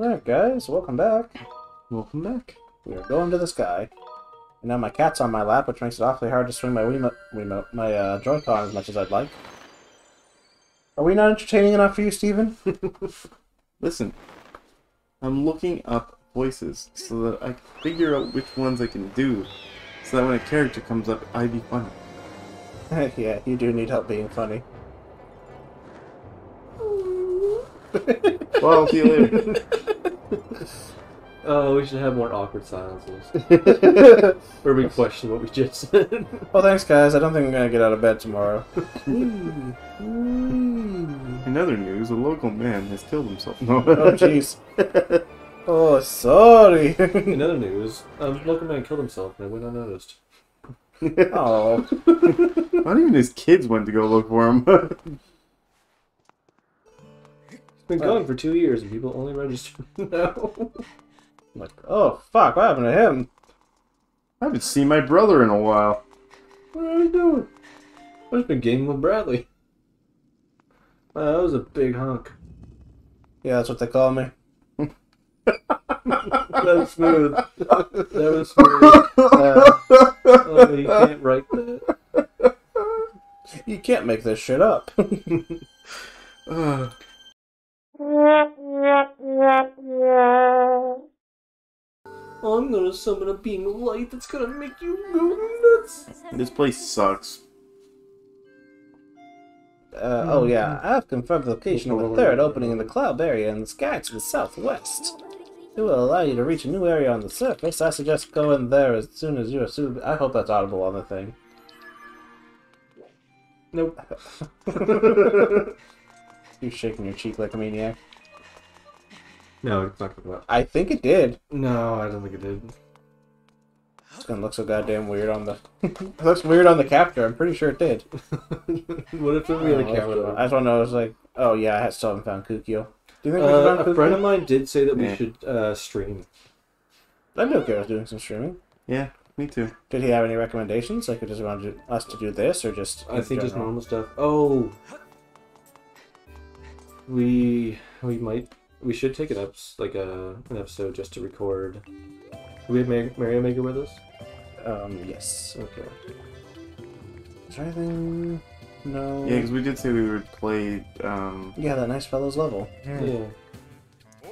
Alright, guys, welcome back. Welcome back. We are going to the sky. And now my cat's on my lap, which makes it awfully hard to swing my Wiimote, Wiimote my uh, Joy-Con as much as I'd like. Are we not entertaining enough for you, Steven? Listen, I'm looking up voices so that I can figure out which ones I can do, so that when a character comes up, I be funny. yeah, you do need help being funny. Well, I'll see you later. Oh, we should have more awkward silences. Where we question what we just said. Well, thanks, guys. I don't think I'm gonna get out of bed tomorrow. In other news, a local man has killed himself. No. oh, jeez. Oh, sorry. In other news, um, local man killed himself and it went unnoticed. oh. Not even his kids went to go look for him. It's been going for two years and people only register now. Like, oh, fuck, what happened to him? I haven't seen my brother in a while. What are you doing? I've just been gaming with Bradley. Wow, that was a big hunk. Yeah, that's what they call me. That was smooth. That was smooth. Uh, oh, you can't write that. You can't make this shit up. Ugh. I'm gonna summon a beam of light that's gonna make you go nuts. this place sucks. Uh, oh yeah, I have confirmed the location of a third opening in the cloud area in the sky to the southwest. It will allow you to reach a new area on the surface. I suggest going there as soon as you are suited. I hope that's audible on the thing. Nope. You're shaking your cheek like a maniac. No, it's not gonna. I think it did. No, I don't think it did. It's gonna look so goddamn weird on the. it looks weird on the capture. I'm pretty sure it did. what if we had a Oh, camera? I just want to know. I was like, oh yeah, I still haven't found Kukio. Do you think we Uh, found a Kukio? friend of mine did say that we should uh, stream. I knew Kira was doing some streaming. Yeah, me too. Did he have any recommendations? Like, he just wanted us to do this, or just? I in think just normal stuff. Oh, we we might we should take an eps like a an episode just to record. Do we have Mar- Mario Maker with us? Um, yes. Okay. Is there anything? No. Yeah, because we did say we would play. Um, Yeah, that nice fellow's level. Yeah.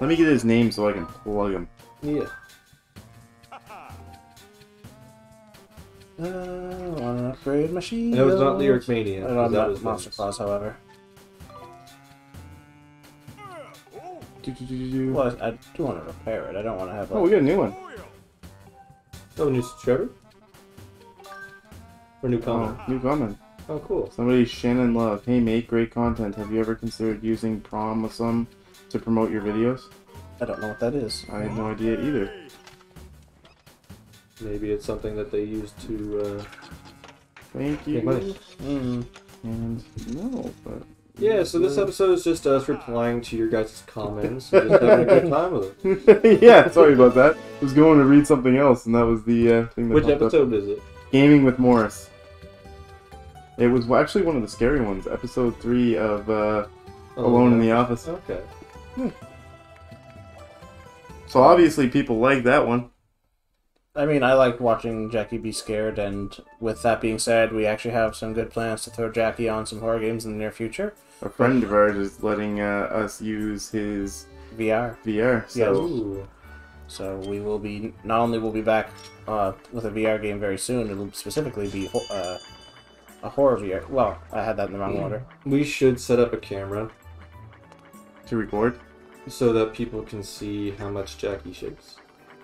let me get his name so I can plug him. Yeah. Uh, I wanna upgrade my shield. And it was not Lyric Mania. I 'cause don't that know was Monster famous. Claus, however. Do-do-do-do-do. Well, I, I do want to repair it. I don't want to have. Oh, we got a new one. Oh, new subscriber? Or new comment? Oh, new comment. Oh, cool. Somebody, Shannon Love. Hey mate, great content. Have you ever considered using Promisum to promote your videos? I don't know what that is. I have no idea either. Maybe it's something that they use to. Uh... Thank you. Make money. Mm. And no, but Yeah. So this episode is just us replying to your guys' comments, and just having a good time with it. yeah, sorry about that. I was going to read something else, and that was the uh, thing that Which popped up. episode is it? Gaming with Morris. It was actually one of the scary ones, episode three of uh, Alone in the Office. Okay. So obviously people like that one. I mean, I like watching Jackie be scared, and with that being said, we actually have some good plans to throw Jackie on some horror games in the near future. A friend of ours is letting uh, us use his VR. VR. So Yes. Ooh. So we will be not only will be back uh, with a VR game very soon. It'll specifically be uh, a horror VR. Well, I had that in the wrong order. We should set up a camera to record. so that people can see how much Jackie shakes.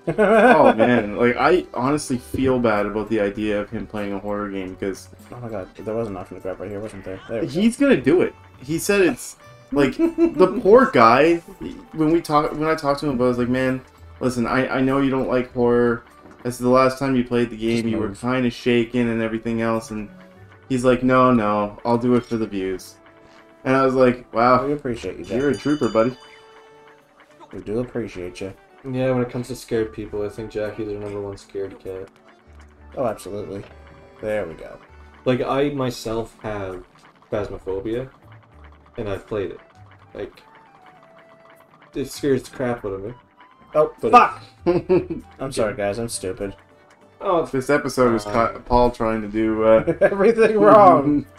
Oh man, like I honestly feel bad about the idea of him playing a horror game because Oh my god, there was an option to grab right here, wasn't there? There go. he's gonna do it. He said it's like the poor guy. When we talk, when I talked to him about, it, I was like, man, listen, I I know you don't like horror. This is the last time you played the game. You were kind of shaken and everything else, and he's like, no, no, I'll do it for the views. And I was like, wow, We appreciate you, you're a trooper, buddy. We do appreciate you. Yeah, when it comes to scared people, I think Jackie's our number one scared cat. Oh, absolutely. There we go. Like I myself have phasmophobia, and I've played it. Like it scares the crap out of me. Oh, But- fuck! I'm sorry, guys. I'm stupid. Oh, this episode is Uh, Paul trying to do. Uh, Everything wrong.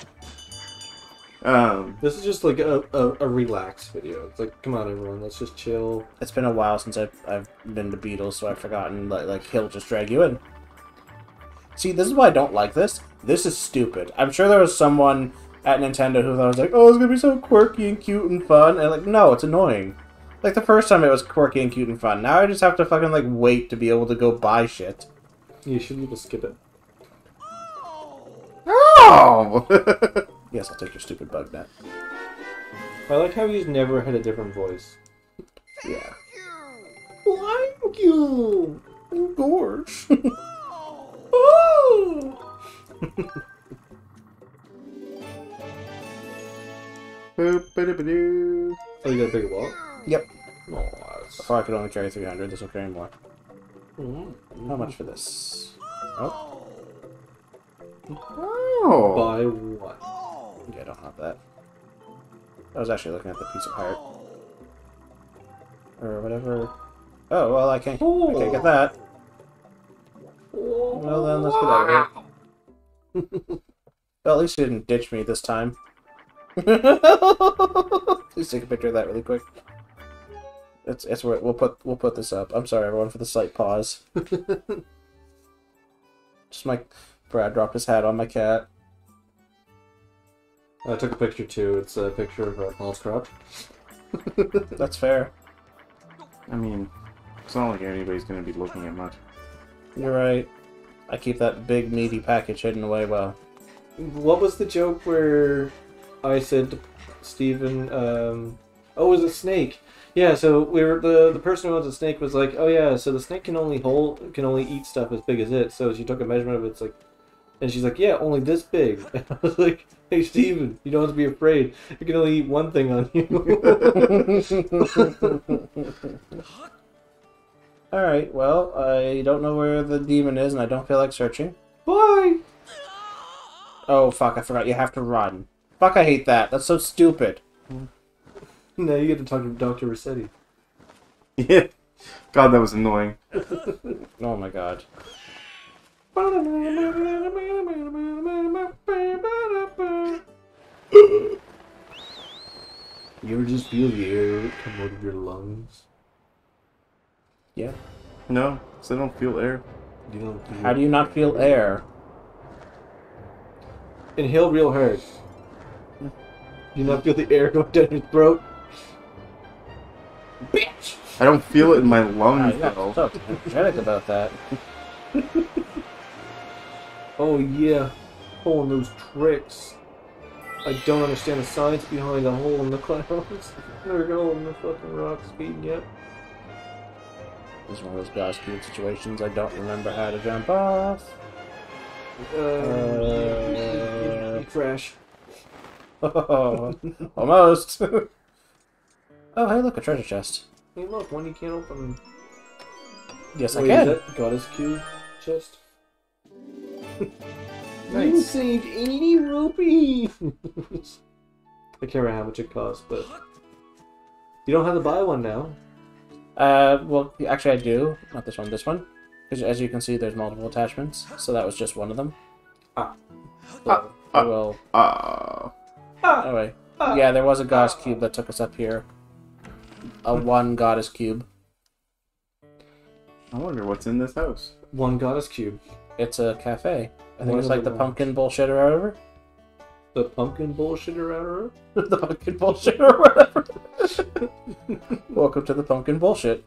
um, this is just like a, a, a relax video. It's like, come on, everyone, let's just chill. It's been a while since I've, I've been to Beedle's, so I've forgotten. Like, like he'll just drag you in. See, this is why I don't like this. This is stupid. I'm sure there was someone at Nintendo who thought it was like, "Oh, it's gonna be so quirky and cute and fun," and like, no, it's annoying. Like the first time it was quirky and cute and fun. Now I just have to fucking like wait to be able to go buy shit. You shouldn't just skip it. oh! Yes, I'll take your stupid bug net. I like how he's never had a different voice. Yeah. Thank you. Gorge. Oh. Boop-a-doo-ba-doo. Oh, you got a bigger wallet? Yep. Oh, that's... Before I could only carry 300, this will carry more. Mm. How much for this? Oh, Oh! Buy what? Yeah, I don't have that. I was actually looking at the piece of heart. Or whatever. Oh, well, I can't, I can't get that. Well, then, let's get out of here. well, at least you didn't ditch me this time. Please take a picture of that really quick. It's it's where we'll put we'll put this up. I'm sorry everyone for the slight pause. Just my Brad dropped his hat on my cat. I took a picture too. It's a picture of uh, Paul's crotch. That's fair. I mean, it's not like anybody's gonna be looking at much. You're right. I keep that big meaty package hidden away well. What was the joke where I said to Steven, um, oh, it was a snake. Yeah, so we were the the person who owns a snake was like, oh yeah, so the snake can only hold can only eat stuff as big as it. So she took a measurement of it, it's like, and she's like, yeah, only this big. And I was like, hey Steven, you don't have to be afraid. It can only eat one thing on you. Alright, well, I don't know where the demon is and I don't feel like searching. Bye. Oh, fuck, I forgot you have to run. Fuck, I hate that. That's so stupid. Now you get to talk to Doctor Rossetti. Yeah. God, that was annoying. Oh my god. You ever just feel the air come out of your lungs? Yeah. No, so I don't feel air. You don't feel How do you not feel air? Inhale real hard. Do you not feel the air going down your throat? Bitch! I don't feel it in my lungs ah, you got though. so energetic about that. Oh yeah, pulling those tricks. I don't understand the science behind a hole in the clouds. A hole in the fucking rock speed yet. This is one of those Cube situations. I don't remember how to jump off. Uh, Uh, crash. Almost. oh, hey, look, a treasure chest. Hey look, one you can't open. Yes, Wait, I is can. that Goddess Cube chest? You saved 80 rupees! I can't remember how much it cost, but... You don't have to buy one now. Uh, well, actually, I do. Not this one. This one. Because as you can see, there's multiple attachments. So that was just one of them. Ah. So I will. Uh, Anyway, Ah. yeah, there was a goddess cube that took us up here. A one goddess cube. I wonder what's in this house. One Goddess Cube. It's a cafe. I think One it's of like the the ones. pumpkin bullshit or whatever. The pumpkin bullshitter outer. the pumpkin bullshit or whatever. Welcome to the pumpkin bullshit.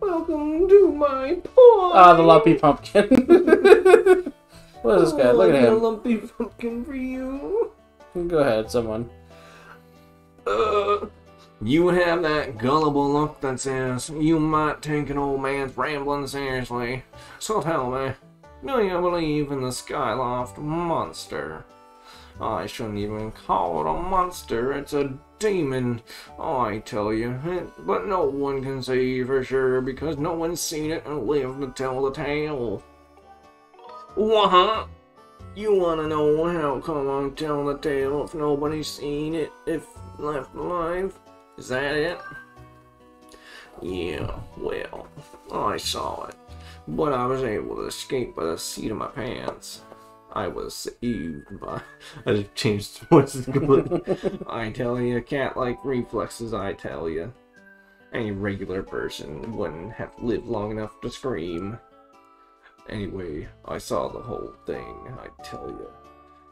Welcome to my pond! Ah, the lumpy pumpkin. what is this guy? Look at A him. lumpy pumpkin for you. Go ahead, someone. Uh, you have that gullible look that says you might take an old man's rambling seriously. So tell me, do you believe in the Skyloft monster? I shouldn't even call it a monster, it's a demon. I tell you, it, but no one can say for sure because no one's seen it and lived to tell the tale. What? You wanna know how come I'm telling the tale if nobody's seen it, if left alive? Is that it? Yeah, well, I saw it, but I was able to escape by the seat of my pants. I was saved by. I just changed voices completely. I tell you, a cat-like reflexes. I tell you, any regular person wouldn't have lived long enough to scream. Anyway, I saw the whole thing. I tell you,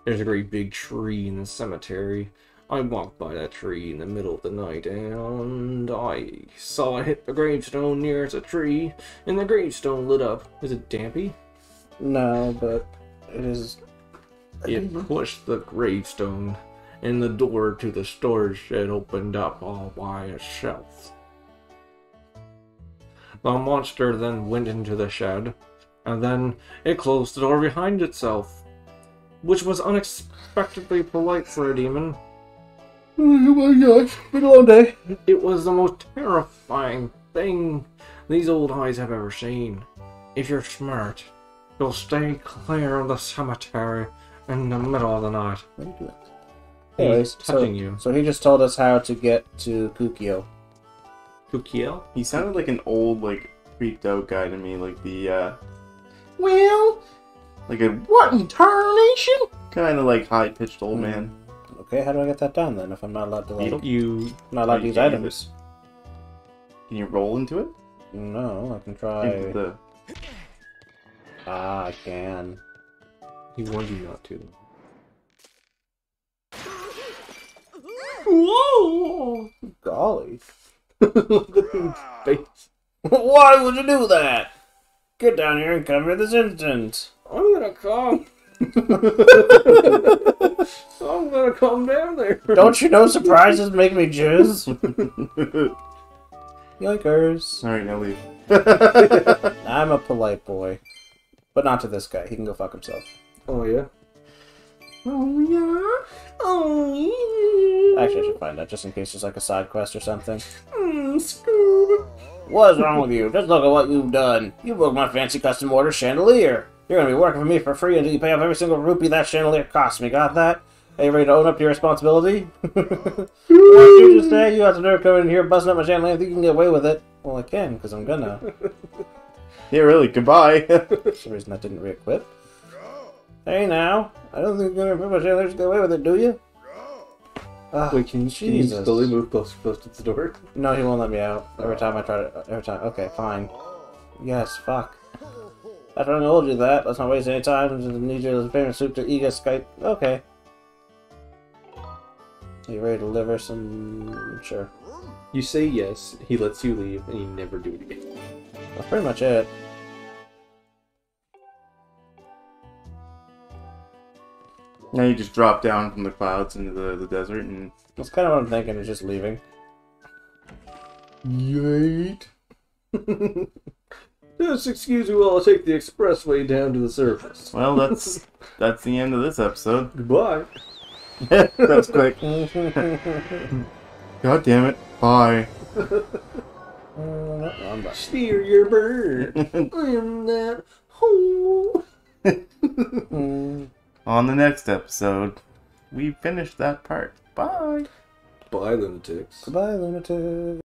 there's a great big tree in the cemetery. I walked by that tree in the middle of the night and I saw it hit the gravestone nearest a tree, and the gravestone lit up. Is it Dampy? No, but it is. It pushed the gravestone, and the door to the storage shed opened up all by itself. The monster then went into the shed, and then it closed the door behind itself, which was unexpectedly polite for a demon. Oh my gosh, been a long day. It was the most terrifying thing these old eyes have ever seen. If you're smart, you'll stay clear of the cemetery in the middle of the night. What are you doing? He's Anyways, so, you. so he just told us how to get to Kukio. Kukiel? He sounded like an old, like, freaked out guy to me, like the, uh. Well, like a what in tarnation? Kind of like high pitched old Hmm. man. Okay, how do I get that down then? If I'm not allowed to like, You not allowed to use items. Can you roll into it? No, I can Into try. the Ah, I can. He warned you not to. Whoa! Golly. Look at his face. Why would you do that? Get down here and come here this instant. I'm gonna come. I'm gonna come down there. Don't you know surprises make me jizz? Yoinkers. Alright, now leave. I'm a polite boy. But not to this guy. He can go fuck himself. Oh yeah. Oh yeah. Oh yeah. Actually, I should find that just in case there's like a side quest or something. Mm, Scoob. What's wrong with you? Just look at what you've done. You broke my fancy custom order chandelier. You're gonna be working for me for free until you pay off every single rupee that chandelier cost me. Got that? Are you ready to own up to your responsibility? what did you just say? You have to never come in here busting up my chandelier and think you can get away with it. Well, I can, because I'm gonna. yeah, really, goodbye. Some reason I didn't re-equip. Hey now, I don't think you're gonna put my chandelier to get away with it, do you? Ah, Wait, can you, can you slowly move closer, closer to the door? No, he won't let me out. Every time I try to. Every time. Okay, fine. Yes, fuck. After I told you that, let's not waste any time. Just need your favorite soup to Ega Skype. Okay. You ready to deliver some. Sure. You say yes, he lets you leave, and you never do it again. That's pretty much it. now you just drop down from the clouds into the, the desert and. That's kind of what I'm thinking, is just leaving. Yeet. Just excuse me while I take the expressway down to the surface. Well, that's that's the end of this episode. Goodbye. that's quick. God damn it. Bye. Uh, I'm back. Steer your bird. I'm that hole. On the next episode, we finish that part. Bye. Bye, lunatics. Goodbye, lunatic.